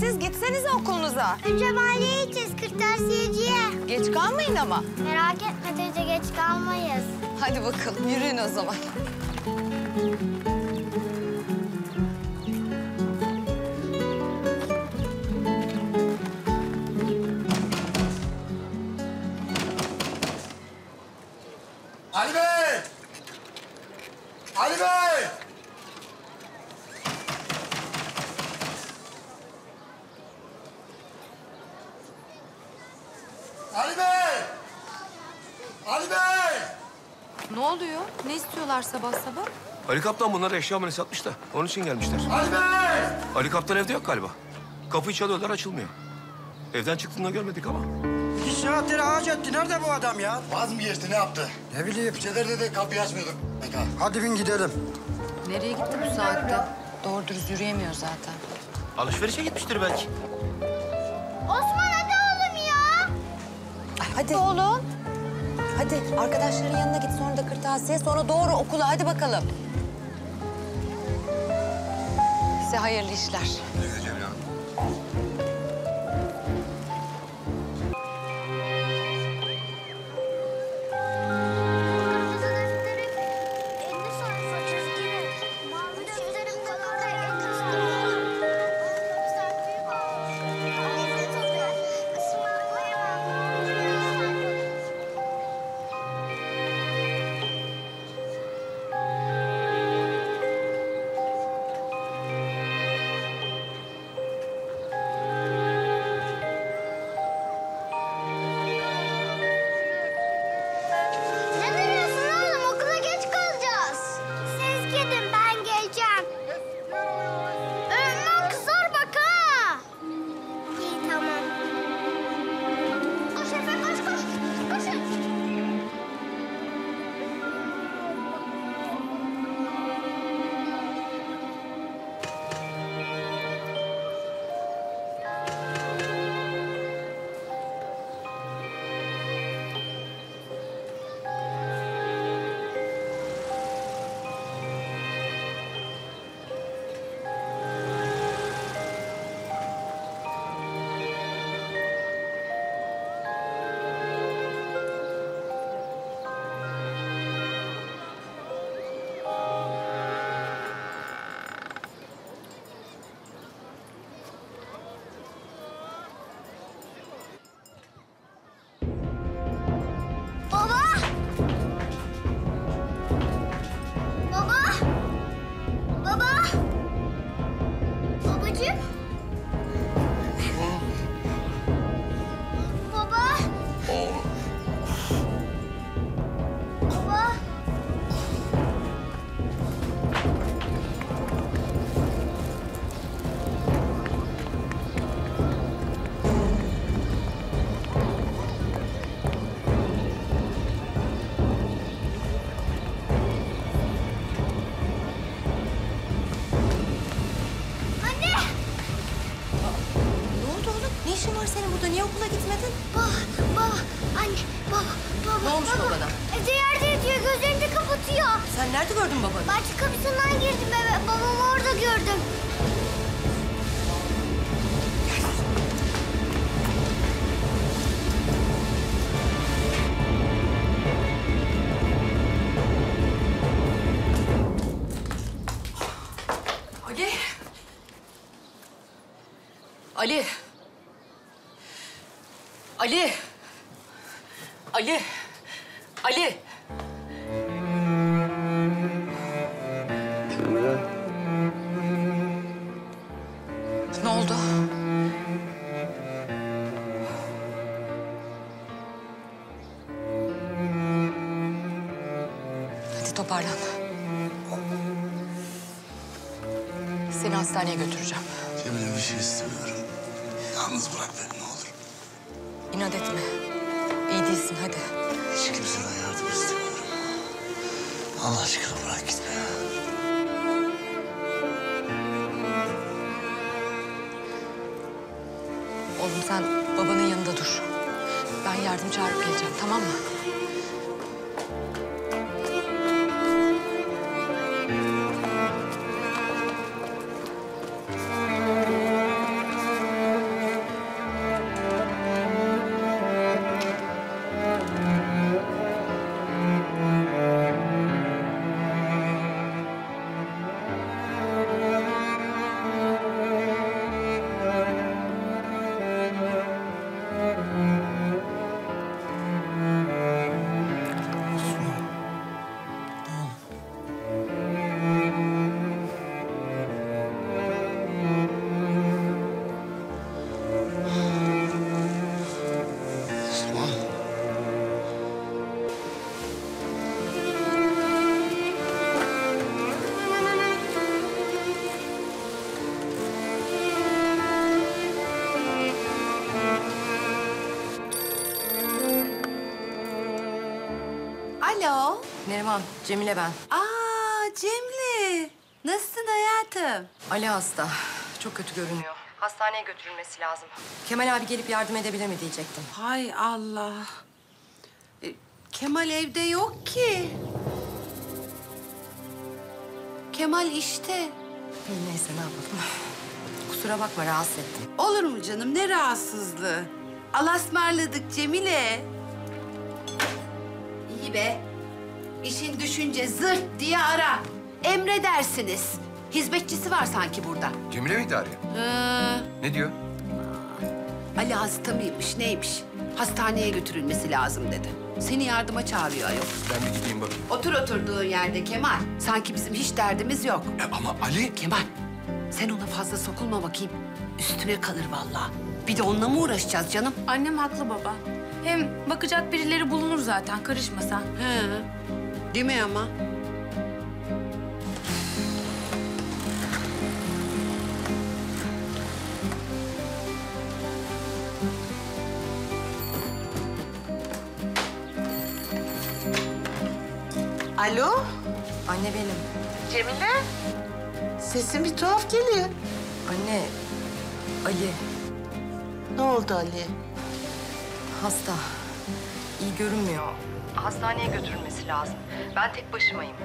siz? Gitsenize okulunuza. Önce mahalleye gideceğiz kırtasiyeciye. Geç kalmayın ama. Merak etme teyze geç kalmayız. Hadi bakalım yürüyün o zaman. Ali Bey! Ali Bey! Ali Bey! Ali Bey! Ne oluyor? Ne istiyorlar sabah sabah? Ali Kaptan bunları eşya amelesi satmış da onun için gelmişler. Ali Bey! Ali Kaptan evde yok galiba. Kapıyı çalıyorlar açılmıyor. Evden çıktığında görmedik ama. Bir saattir ağaç etti. Nerede bu adam ya? Vaz mı geçti, ne yaptı? Ne bileyim. Geceleri de kapıyı açmıyorduk. Peki. Hadi bin gidelim. Nereye gitti bu saatte? Doğru dürüst yürüyemiyor zaten. Alışverişe gitmiştir belki. Osman hadi oğlum ya. Ay, hadi. Oğlum. Hadi arkadaşların yanına git sonra da kırtasiye sonra doğru okula hadi bakalım. Size hayırlı işler. Baba. babana? Evde yerde yatıyor, gözlerini de kapatıyor. Sen nerede gördün babanı? Bahçe kapısından girdim eve, babamı orada gördüm. Ali. Ali. Ali. Ali. Ali. Ne oldu? Hadi toparlan. Seni hastaneye götüreceğim. Cemile bir şey istemiyorum. Yalnız bırak beni ne olur. İnat etme. İyi değilsin hadi. Hiç kimseden yardım istemiyorum. Allah aşkına bırak gitme. Oğlum sen babanın yanında dur. Ben yardım çağırıp geleceğim tamam mı? Neriman, Cemile ben. Aa Cemile. Nasılsın hayatım? Ali hasta. Çok kötü görünüyor. Hastaneye götürülmesi lazım. Kemal abi gelip yardım edebilir mi diyecektim. Hay Allah. E, Kemal evde yok ki. Kemal işte. Neyse ne yapalım. Kusura bakma rahatsız ettim. Olur mu canım ne rahatsızlığı. Alasmarladık Cemile. İyi be. İşin düşünce zırt diye ara. Emredersiniz. Hizmetçisi var sanki burada. Cemile miydi arıyor? Hı. Ne diyor? Ali hasta mıymış, neymiş? Hastaneye götürülmesi lazım dedi. Seni yardıma çağırıyor ayol. Ben bir gideyim bakayım. Otur oturduğun yerde Kemal. Sanki bizim hiç derdimiz yok. E, ama Ali... Kemal, sen ona fazla sokulma bakayım. Üstüne kalır vallahi. Bir de onunla mı uğraşacağız canım? Annem haklı baba. Hem bakacak birileri bulunur zaten karışma sen. He. Değil mi ama? Alo, Anne benim. Cemile? Sesin bir tuhaf geliyor. Anne, Ali Ne oldu Ali? hasta. İyi görünmüyor. Hastaneye götürülmesi lazım. Ben tek başımayım.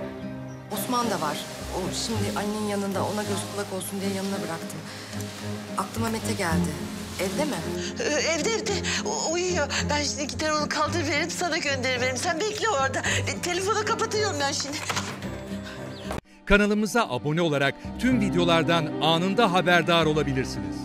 Osman da var. O şimdi Ali'nin yanında ona göz kulak olsun diye yanına bıraktım. Aklıma Mete geldi. Evde mi? Ee, evde evde U- uyuyor. Ben şimdi gider onu kaldırıveririm sana gönderirim. Sen bekle orada. E, telefonu kapatıyorum ben şimdi. Kanalımıza abone olarak tüm videolardan anında haberdar olabilirsiniz.